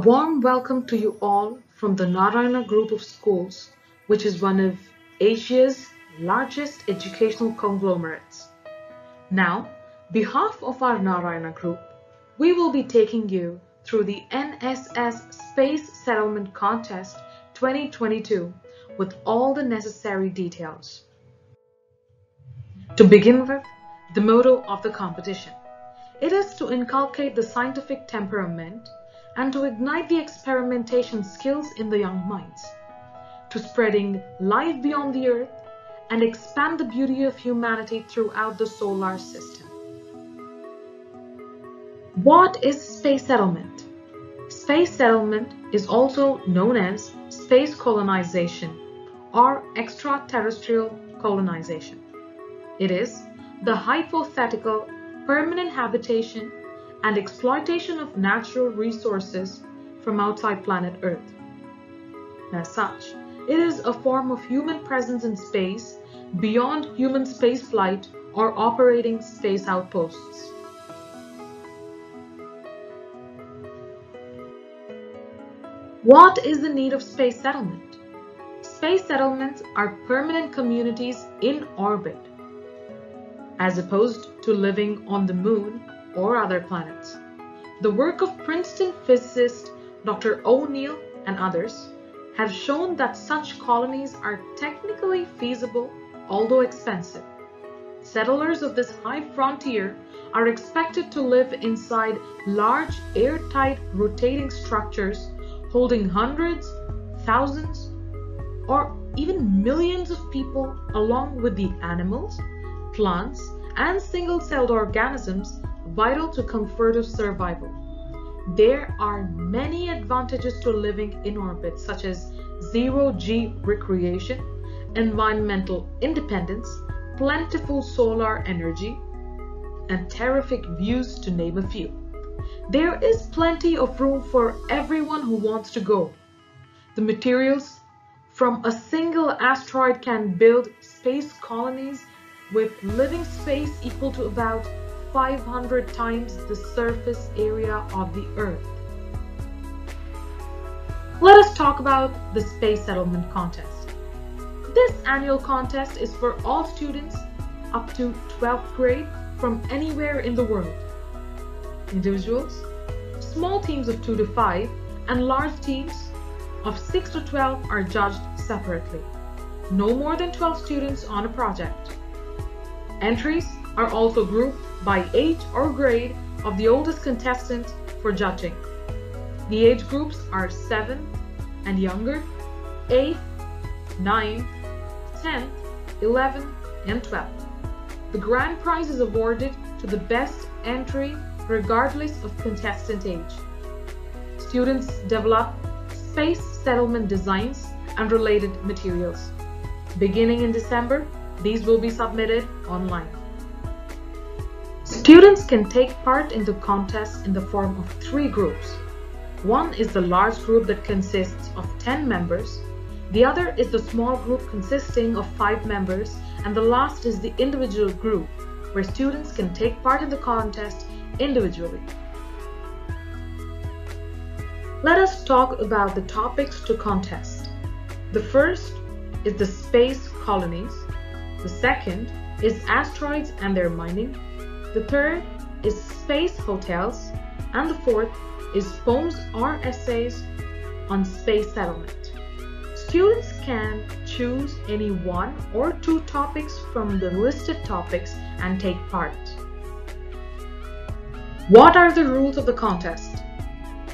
warm welcome to you all from the Narayana Group of Schools, which is one of Asia's largest educational conglomerates. Now, behalf of our Narayana Group, we will be taking you through the NSS Space Settlement Contest 2022 with all the necessary details. To begin with, the motto of the competition. It is to inculcate the scientific temperament and to ignite the experimentation skills in the young minds, to spreading life beyond the earth and expand the beauty of humanity throughout the solar system. What is space settlement? Space settlement is also known as space colonization or extraterrestrial colonization. It is the hypothetical permanent habitation and exploitation of natural resources from outside planet Earth. As such, it is a form of human presence in space beyond human spaceflight or operating space outposts. What is the need of space settlement? Space settlements are permanent communities in orbit, as opposed to living on the moon or other planets. The work of Princeton physicist Dr. O'Neill and others have shown that such colonies are technically feasible, although expensive. Settlers of this high frontier are expected to live inside large airtight rotating structures holding hundreds, thousands, or even millions of people along with the animals, plants, and single-celled organisms vital to comfort of survival. There are many advantages to living in orbit such as zero-G recreation, environmental independence, plentiful solar energy, and terrific views to name a few. There is plenty of room for everyone who wants to go. The materials from a single asteroid can build space colonies with living space equal to about 500 times the surface area of the Earth. Let us talk about the Space Settlement Contest. This annual contest is for all students up to 12th grade from anywhere in the world. Individuals, small teams of 2 to 5, and large teams of 6 to 12 are judged separately. No more than 12 students on a project. Entries are also grouped by age or grade of the oldest contestant for judging. The age groups are 7 and younger, 8, 9, 10, 11, and 12. The grand prize is awarded to the best entry regardless of contestant age. Students develop space settlement designs and related materials. Beginning in December, these will be submitted online. Students can take part in the contest in the form of three groups. One is the large group that consists of 10 members, the other is the small group consisting of 5 members, and the last is the individual group, where students can take part in the contest individually. Let us talk about the topics to contest. The first is the space colonies, the second is asteroids and their mining, the third is space hotels, and the fourth is poems or essays on space settlement. Students can choose any one or two topics from the listed topics and take part. What are the rules of the contest?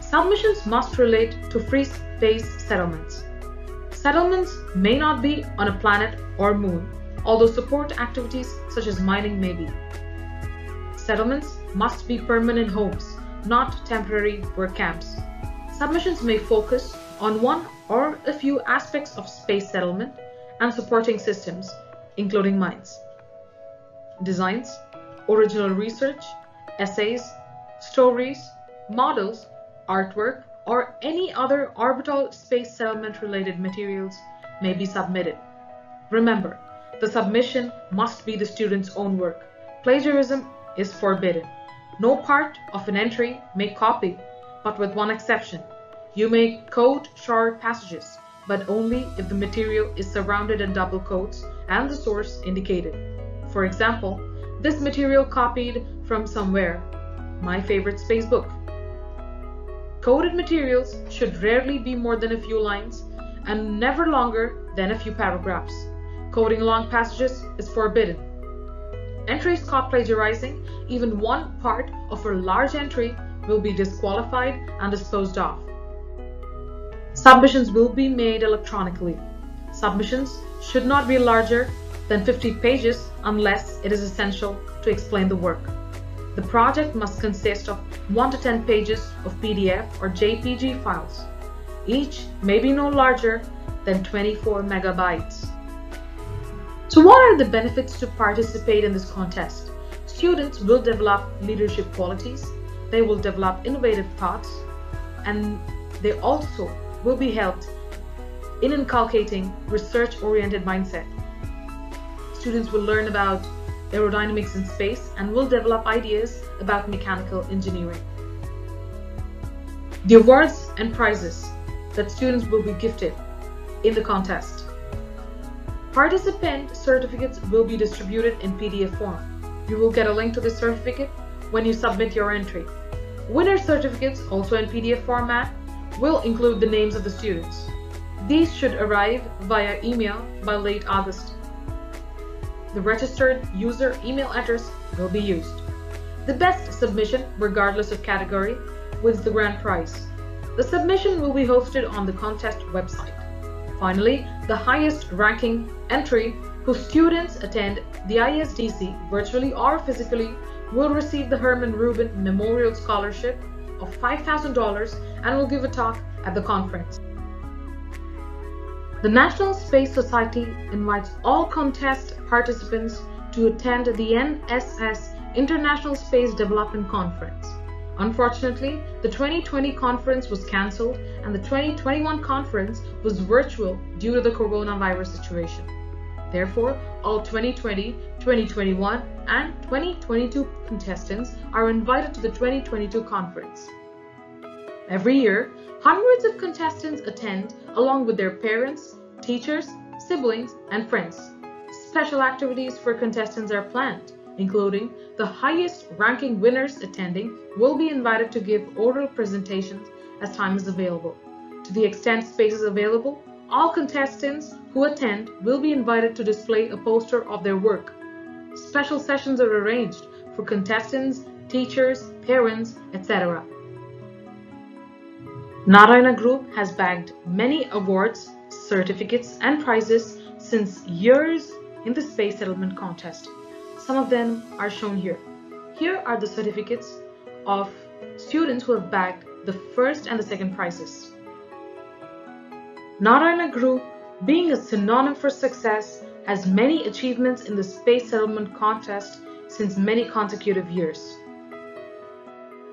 Submissions must relate to free space settlements. Settlements may not be on a planet or moon, although support activities such as mining may be. Settlements must be permanent homes, not temporary work camps. Submissions may focus on one or a few aspects of space settlement and supporting systems, including mines. Designs, original research, essays, stories, models, artwork, or any other orbital space settlement related materials may be submitted. Remember, the submission must be the student's own work. Plagiarism is forbidden. No part of an entry may copy, but with one exception. You may code short passages, but only if the material is surrounded in double quotes and the source indicated. For example, this material copied from somewhere, my favorite space book. Coded materials should rarely be more than a few lines and never longer than a few paragraphs. Coding long passages is forbidden. Entries caught plagiarizing even one part of a large entry will be disqualified and disposed of. Submissions will be made electronically. Submissions should not be larger than 50 pages unless it is essential to explain the work. The project must consist of 1 to 10 pages of PDF or JPG files. Each may be no larger than 24 megabytes. So what are the benefits to participate in this contest? Students will develop leadership qualities, they will develop innovative thoughts, and they also will be helped in inculcating research-oriented mindset. Students will learn about aerodynamics in space and will develop ideas about mechanical engineering. The awards and prizes that students will be gifted in the contest. Participant certificates will be distributed in PDF form. You will get a link to the certificate when you submit your entry. Winner certificates, also in PDF format, will include the names of the students. These should arrive via email by late August. The registered user email address will be used. The best submission, regardless of category, wins the grand prize. The submission will be hosted on the contest website. Finally, the highest ranking entry whose students attend the ISDC virtually or physically will receive the Herman Rubin Memorial Scholarship of $5,000 and will give a talk at the conference. The National Space Society invites all contest participants to attend the NSS International Space Development Conference. Unfortunately, the 2020 conference was cancelled and the 2021 conference was virtual due to the coronavirus situation. Therefore, all 2020, 2021, and 2022 contestants are invited to the 2022 conference. Every year, hundreds of contestants attend along with their parents, teachers, siblings, and friends. Special activities for contestants are planned, including the highest ranking winners attending will be invited to give oral presentations as time is available. To the extent space is available, all contestants who attend will be invited to display a poster of their work. Special sessions are arranged for contestants, teachers, parents, etc. Narayana Group has bagged many awards, certificates, and prizes since years in the Space Settlement Contest. Some of them are shown here. Here are the certificates of students who have bagged the first and the second prizes. Narayana Group, being a synonym for success, has many achievements in the Space Settlement Contest since many consecutive years.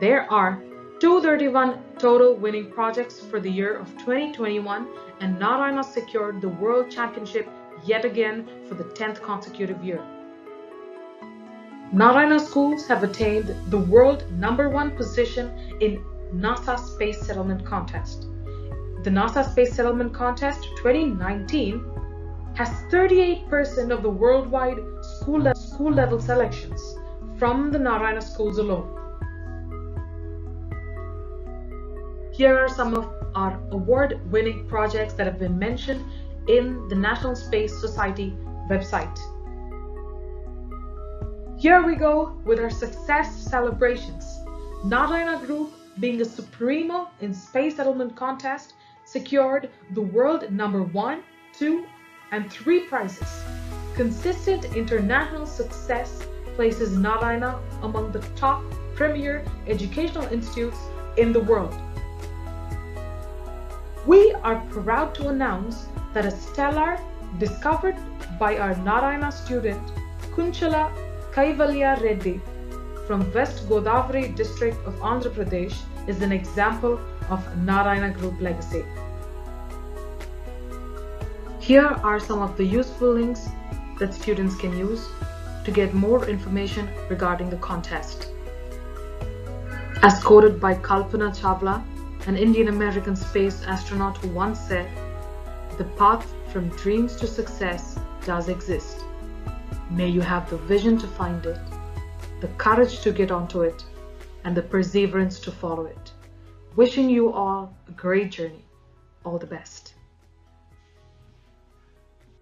There are 231 total winning projects for the year of 2021 and Narayana secured the World Championship yet again for the 10th consecutive year. Narayana schools have attained the world number one position in NASA Space Settlement Contest. The NASA Space Settlement Contest 2019 has 38% of the worldwide school, le school level selections from the Narayana schools alone. Here are some of our award-winning projects that have been mentioned in the National Space Society website. Here we go with our success celebrations. Narayana Group, being a supremo in space settlement contest, secured the world number one, two, and three prizes. Consistent international success places Narayana among the top premier educational institutes in the world. We are proud to announce that a stellar discovered by our Narayana student Kunchala Kaivalya Reddy from West Godavari district of Andhra Pradesh is an example of Narayana Group legacy. Here are some of the useful links that students can use to get more information regarding the contest. As quoted by Kalpana Chawla, an Indian American space astronaut who once said, The path from dreams to success does exist. May you have the vision to find it, the courage to get onto it, and the perseverance to follow it. Wishing you all a great journey. All the best.